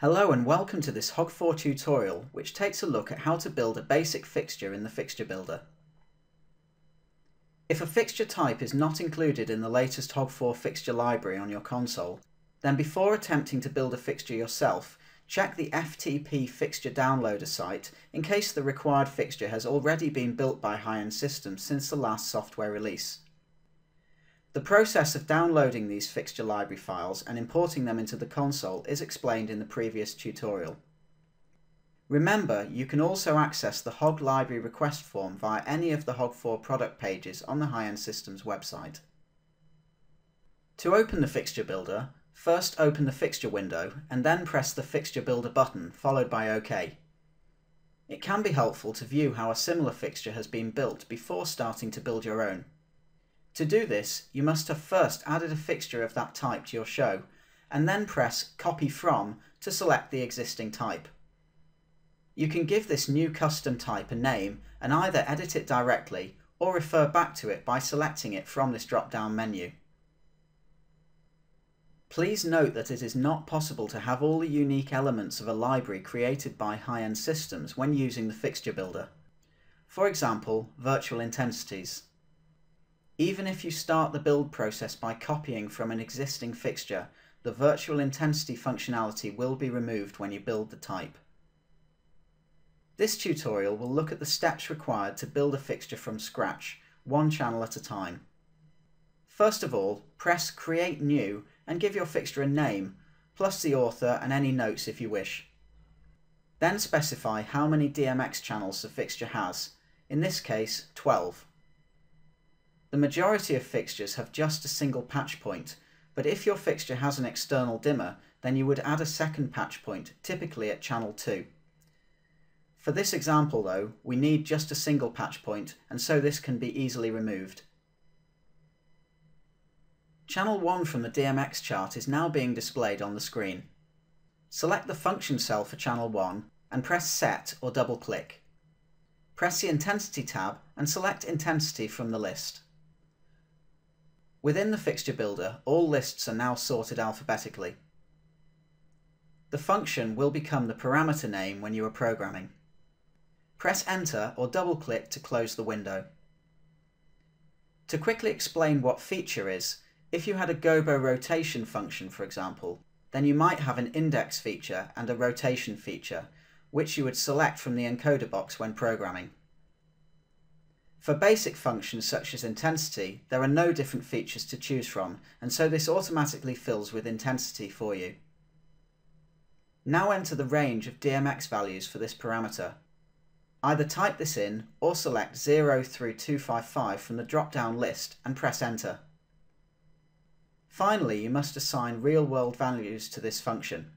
Hello and welcome to this HOG4 tutorial which takes a look at how to build a basic fixture in the Fixture Builder. If a fixture type is not included in the latest HOG4 fixture library on your console, then before attempting to build a fixture yourself, check the FTP Fixture Downloader site in case the required fixture has already been built by High-End Systems since the last software release. The process of downloading these fixture library files and importing them into the console is explained in the previous tutorial. Remember, you can also access the HOG library request form via any of the HOG4 product pages on the High-End Systems website. To open the Fixture Builder, first open the Fixture window and then press the Fixture Builder button followed by OK. It can be helpful to view how a similar fixture has been built before starting to build your own. To do this, you must have first added a fixture of that type to your show, and then press Copy From to select the existing type. You can give this new custom type a name and either edit it directly or refer back to it by selecting it from this drop-down menu. Please note that it is not possible to have all the unique elements of a library created by high-end systems when using the fixture builder. For example, virtual intensities. Even if you start the build process by copying from an existing fixture, the virtual intensity functionality will be removed when you build the type. This tutorial will look at the steps required to build a fixture from scratch, one channel at a time. First of all, press Create New and give your fixture a name, plus the author and any notes if you wish. Then specify how many DMX channels the fixture has, in this case 12. The majority of fixtures have just a single patch point, but if your fixture has an external dimmer, then you would add a second patch point, typically at channel 2. For this example though, we need just a single patch point, and so this can be easily removed. Channel 1 from the DMX chart is now being displayed on the screen. Select the function cell for channel 1 and press Set or double click. Press the Intensity tab and select Intensity from the list. Within the fixture builder, all lists are now sorted alphabetically. The function will become the parameter name when you are programming. Press enter or double click to close the window. To quickly explain what feature is, if you had a gobo rotation function for example, then you might have an index feature and a rotation feature, which you would select from the encoder box when programming. For basic functions such as intensity, there are no different features to choose from, and so this automatically fills with intensity for you. Now enter the range of DMX values for this parameter. Either type this in or select 0 through 255 from the drop-down list and press enter. Finally, you must assign real-world values to this function.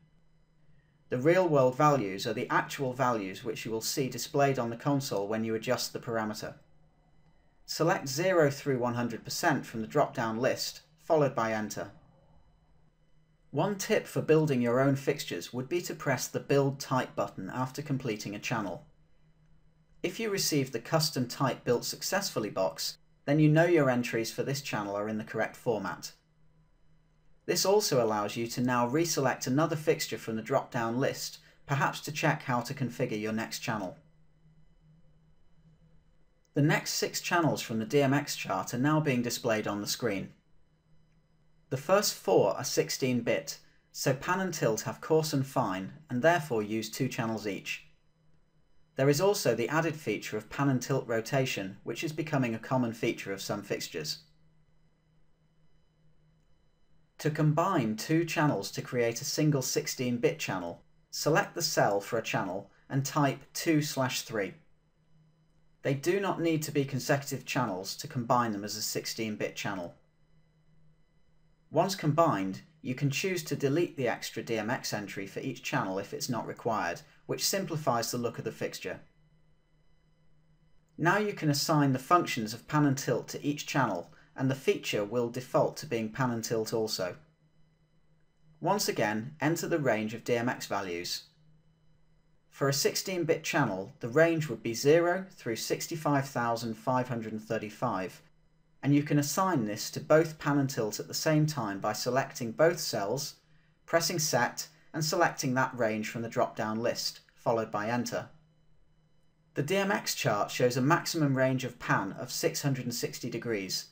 The real-world values are the actual values which you will see displayed on the console when you adjust the parameter. Select 0 through 100% from the drop-down list, followed by Enter. One tip for building your own fixtures would be to press the Build Type button after completing a channel. If you receive the Custom Type Built Successfully box, then you know your entries for this channel are in the correct format. This also allows you to now reselect another fixture from the drop-down list, perhaps to check how to configure your next channel. The next six channels from the DMX chart are now being displayed on the screen. The first four are 16-bit, so pan and tilt have coarse and fine, and therefore use two channels each. There is also the added feature of pan and tilt rotation, which is becoming a common feature of some fixtures. To combine two channels to create a single 16-bit channel, select the cell for a channel and type 2 slash 3. They do not need to be consecutive channels to combine them as a 16-bit channel. Once combined, you can choose to delete the extra DMX entry for each channel if it's not required, which simplifies the look of the fixture. Now you can assign the functions of pan and tilt to each channel, and the feature will default to being pan and tilt also. Once again, enter the range of DMX values. For a 16-bit channel, the range would be 0 through 65,535, and you can assign this to both pan and tilt at the same time by selecting both cells, pressing Set, and selecting that range from the drop-down list, followed by Enter. The DMX chart shows a maximum range of pan of 660 degrees.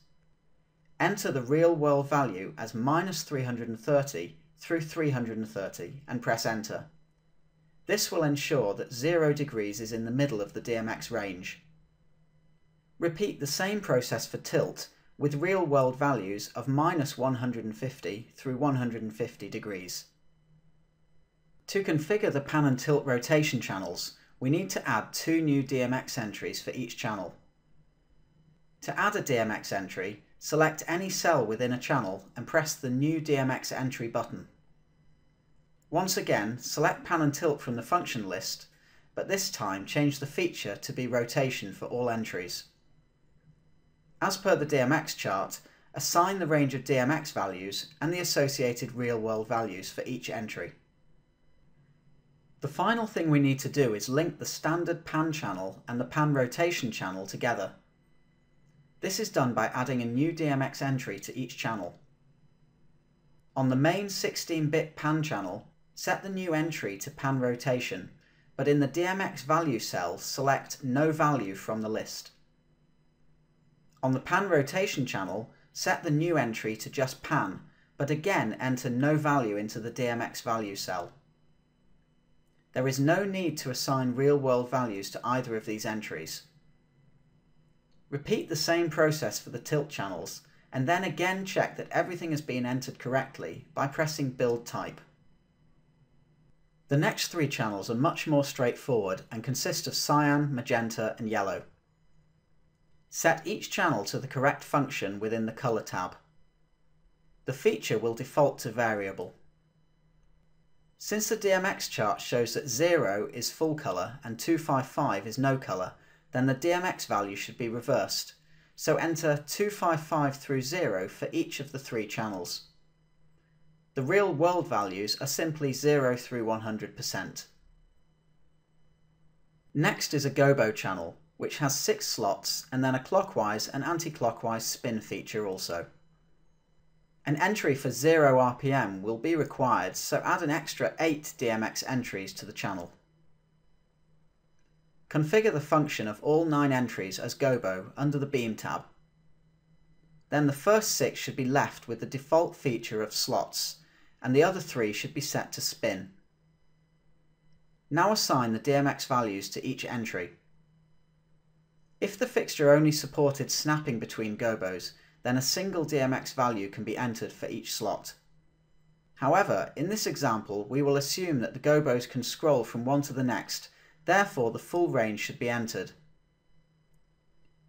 Enter the real world value as minus 330 through 330 and press enter. This will ensure that 0 degrees is in the middle of the DMX range. Repeat the same process for tilt with real world values of minus 150 through 150 degrees. To configure the pan and tilt rotation channels, we need to add two new DMX entries for each channel. To add a DMX entry, select any cell within a channel and press the New DMX Entry button. Once again, select Pan and Tilt from the function list, but this time change the feature to be rotation for all entries. As per the DMX chart, assign the range of DMX values and the associated real-world values for each entry. The final thing we need to do is link the standard pan channel and the pan rotation channel together. This is done by adding a new DMX entry to each channel. On the main 16-bit pan channel, set the new entry to pan rotation, but in the DMX value cell select no value from the list. On the pan rotation channel, set the new entry to just pan, but again enter no value into the DMX value cell. There is no need to assign real-world values to either of these entries. Repeat the same process for the tilt channels, and then again check that everything has been entered correctly by pressing Build Type. The next three channels are much more straightforward and consist of cyan, magenta and yellow. Set each channel to the correct function within the Colour tab. The feature will default to variable. Since the DMX chart shows that 0 is full colour and 255 is no colour, then the DMX value should be reversed. So enter 255 through 0 for each of the three channels. The real world values are simply 0 through 100%. Next is a gobo channel, which has six slots and then a clockwise and anti-clockwise spin feature also. An entry for 0 RPM will be required, so add an extra 8 DMX entries to the channel. Configure the function of all 9 entries as gobo under the Beam tab. Then the first 6 should be left with the default feature of slots, and the other 3 should be set to spin. Now assign the DMX values to each entry. If the fixture only supported snapping between gobos, then a single DMX value can be entered for each slot. However, in this example, we will assume that the gobos can scroll from one to the next, therefore the full range should be entered.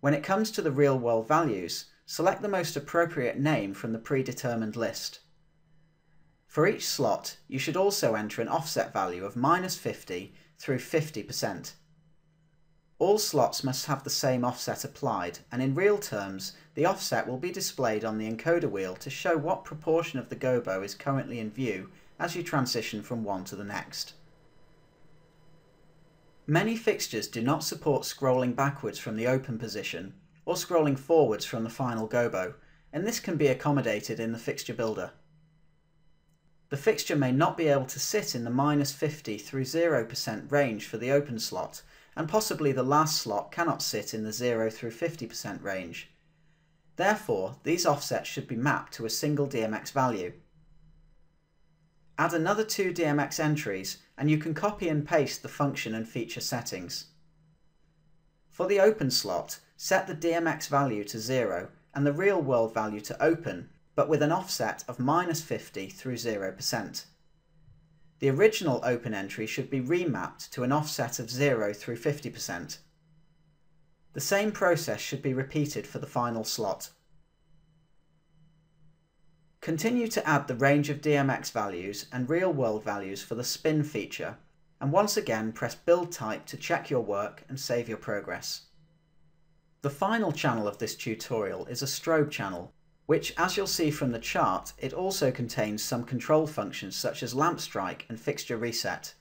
When it comes to the real-world values, select the most appropriate name from the predetermined list. For each slot, you should also enter an offset value of minus 50 through 50%. All slots must have the same offset applied, and in real terms, the offset will be displayed on the encoder wheel to show what proportion of the gobo is currently in view as you transition from one to the next. Many fixtures do not support scrolling backwards from the open position, or scrolling forwards from the final gobo, and this can be accommodated in the fixture builder. The fixture may not be able to sit in the minus 50 through 0% range for the open slot, and possibly the last slot cannot sit in the 0 through 50% range. Therefore, these offsets should be mapped to a single DMX value. Add another two DMX entries and you can copy and paste the function and feature settings. For the open slot, set the DMX value to 0 and the real world value to open, but with an offset of minus 50 through 0%. The original open entry should be remapped to an offset of 0 through 50%. The same process should be repeated for the final slot. Continue to add the range of DMX values and real-world values for the spin feature, and once again press Build Type to check your work and save your progress. The final channel of this tutorial is a strobe channel, which as you'll see from the chart, it also contains some control functions such as lamp strike and fixture reset.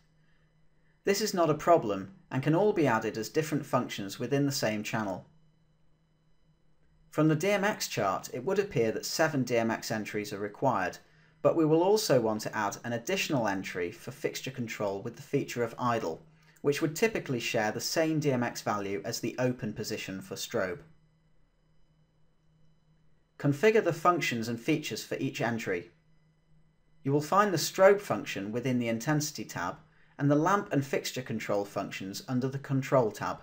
This is not a problem and can all be added as different functions within the same channel. From the DMX chart, it would appear that 7 DMX entries are required, but we will also want to add an additional entry for fixture control with the feature of idle, which would typically share the same DMX value as the open position for strobe. Configure the functions and features for each entry. You will find the strobe function within the Intensity tab and the lamp and fixture control functions under the Control tab.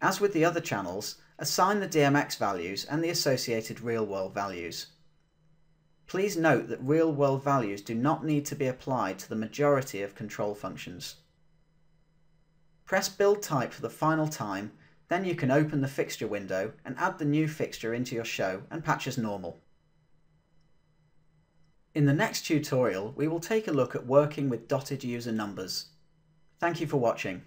As with the other channels, assign the DMX values and the associated real-world values. Please note that real-world values do not need to be applied to the majority of control functions. Press Build Type for the final time, then you can open the fixture window and add the new fixture into your show and patch as normal. In the next tutorial, we will take a look at working with dotted user numbers. Thank you for watching.